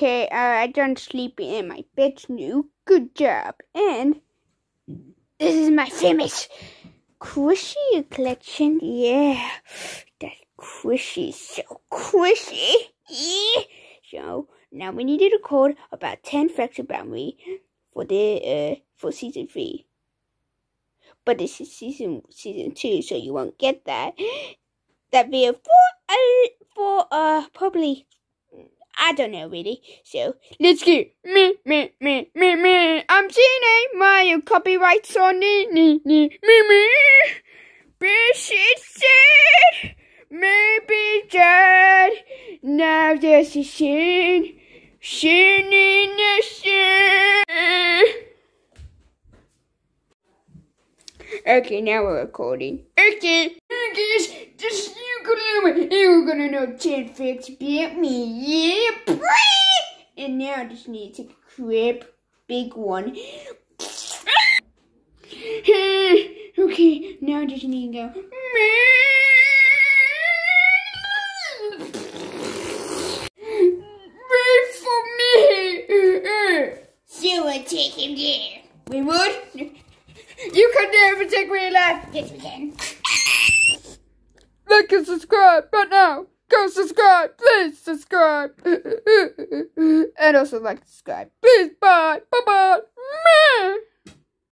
Okay, I done sleeping in my bed's new. Good job. And this is my famous Squishy collection. Yeah, that Squishy is so squishy. Yeah. So now we need to record about 10 facts about me for the uh for season 3. But this is season season 2, so you won't get that. That video for uh, for uh probably I don't know really. So let's get me me me me me. I'm Gina. My copyrights on me me me me me. Bitch, said maybe dead. Now there's a sin. Sin in the sin. Okay, now we're recording. Okay, guys, this You're gonna know 10 facts about me. Yeah, and now I just need to take a crap, big one. okay, now I just need to go. Wait for me! So I take him there. We would? You can never take me alive. Yes, we can. Like and subscribe right now. Go subscribe. Please subscribe. and also like subscribe. Please bye. Bye bye.